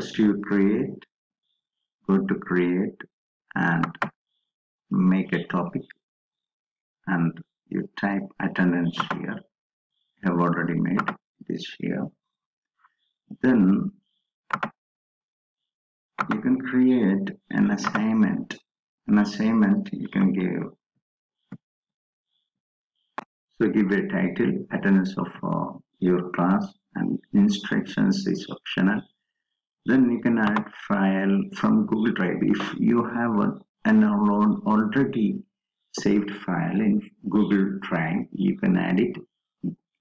first you create go to create and make a topic. And you type attendance here. I have already made this here. Then you can create an assignment. An assignment you can give. So give a title attendance of uh, your class and instructions is optional then you can add file from google drive. If you have an already saved file in google drive you can add it.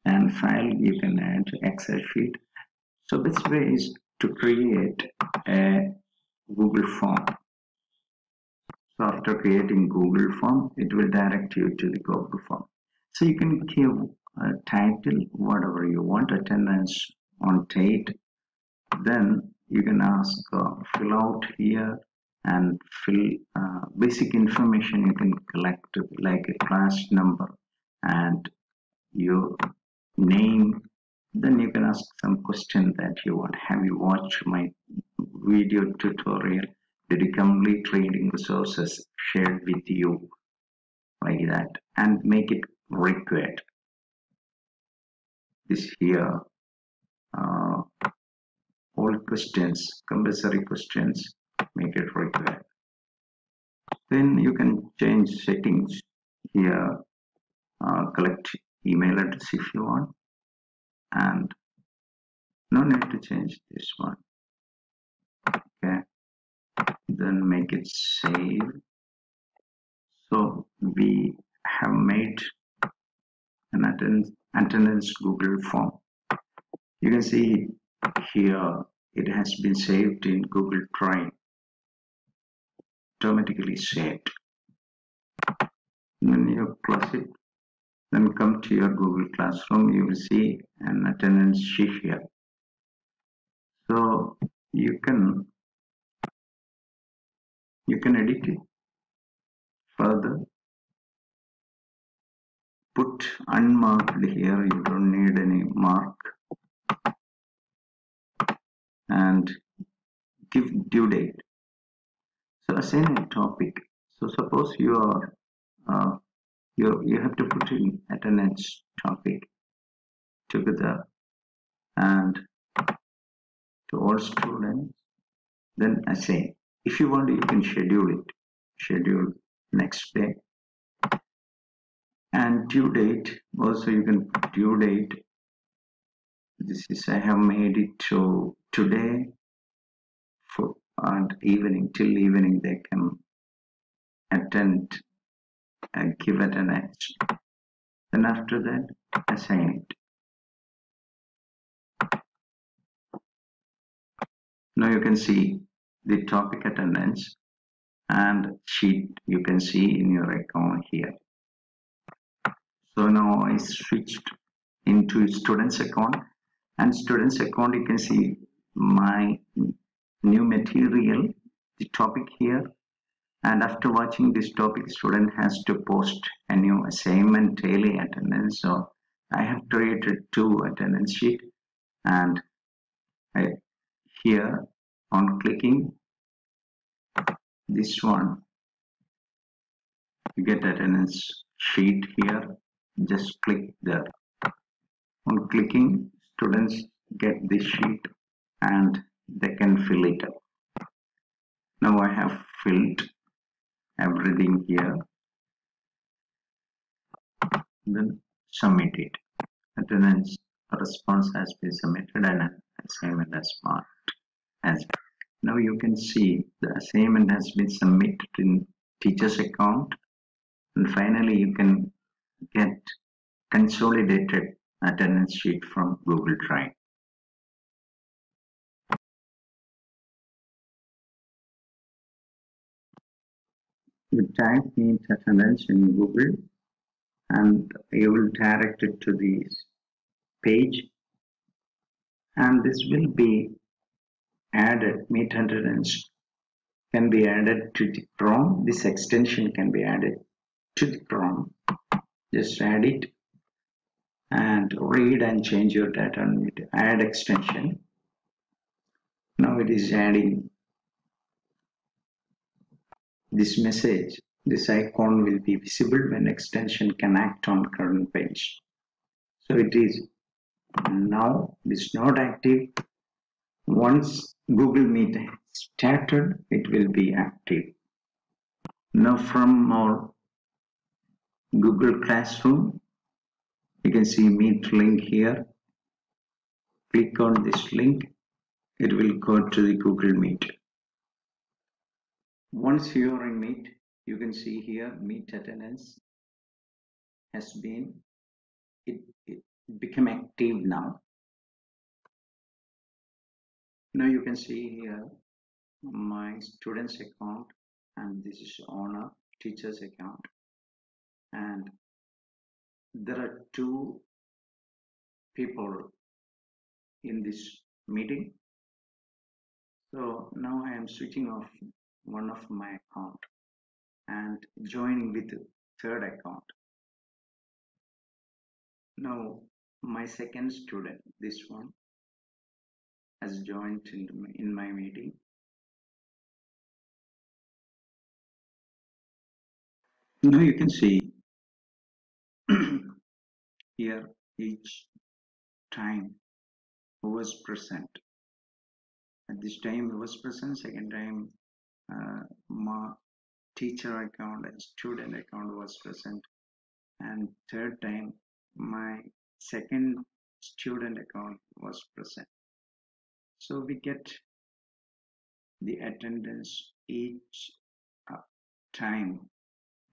And file you can add excel sheet. So this way is to create a google form. So after creating google form it will direct you to the google form. So you can give a title whatever you want attendance on date. Then you can ask uh, fill out here and fill uh, basic information you can collect like a class number and your name. Then you can ask some question that you want. Have you watched my video tutorial? Did you complete reading resources shared with you? Like that. And make it required. This here uh, all questions compulsory questions make it required then you can change settings here. Uh, collect email address if you want. And no need to change this one. Okay. Then make it save. So we have made an attendance, attendance google form. You can see here it has been saved in google drive. Automatically saved when you close it. Then come to your google classroom. You will see an attendance sheet here. So you can you can edit it further. Put unmarked here. You don't need any mark and give due date. So assign a topic. So suppose you are uh, you you have to put in attendance topic together and to all students then assign if you want you can schedule it. Schedule next day. And due date also you can due date this is I have made it to today for and evening till evening they can attend and give it an edge then after that assign it. Now you can see the topic attendance and sheet you can see in your account here. So now I switched into students account and students account you can see my new material the topic here. And after watching this topic student has to post a new assignment daily attendance. So I have created two attendance sheet. And I, here on clicking this one you get attendance sheet here. Just click there. On clicking students get this sheet and they can fill it up. Now I have filled everything here. Then submit it. Attendance response has been submitted and assignment has marked as. Now you can see the assignment has been submitted in teacher's account. And finally you can get consolidated attendance sheet from Google Drive. You type means attendance in Google and you will direct it to this page. And this will be added meet attendance can be added to the Chrome this extension can be added to the Chrome just add it and read and change your data and add extension. Now it is adding this message. This icon will be visible when extension can act on current page. So it is now it is not active. Once google meet started it will be active. Now from our google classroom you can see meet link here. Click on this link. It will go to the google meet. Once you are in meet you can see here meet attendance has been it, it become active now. Now you can see here my students account and this is owner teachers account and there are two people in this meeting. So now I am switching off one of my account and joining with third account. Now my second student this one has joined in, in my meeting. Now you can see each time who was present. At this time who was present second time uh, my teacher account and student account was present. And third time my second student account was present. So we get the attendance each uh, time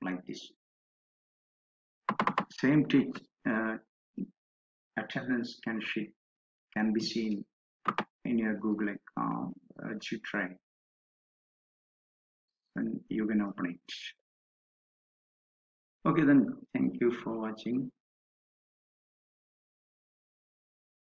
like this. Same teach uh, attendance can sheet can be seen in your google account uh, you try. And you can open it. Okay then. Thank you for watching